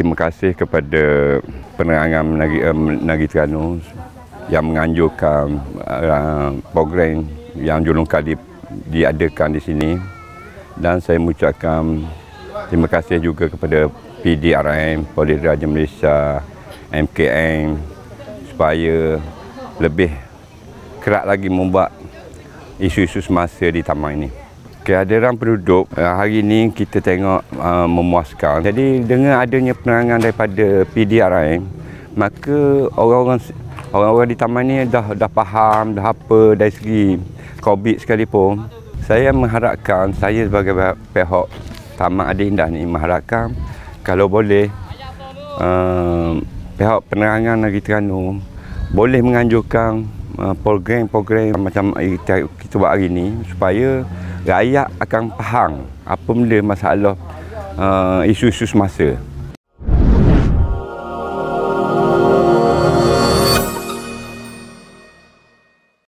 terima kasih kepada penerangan Menari, uh, Menari Terengganu yang menganjurkan uh, program yang julung kali diadakan di sini dan saya mengucapkan terima kasih juga kepada PDRM, Polis Raja Malaysia, MKM supaya lebih kerak lagi membuat isu-isu semasa di taman ini. Kehadiran penduduk uh, hari ini kita tengok uh, memuaskan. Jadi dengan adanya penerangan daripada PDRM, maka orang-orang orang-orang di taman ini dah dah faham dah apa dari segi COVID sekalipun. Saya mengharapkan saya sebagai pihak Taman Adindah ni mengharapkan kalau boleh uh, pihak penerangan Negeri Terengganu boleh menganjurkan program-program macam kita, kita buat hari ini supaya rakyat akan faham apa benda masalah uh, isu-isu semasa.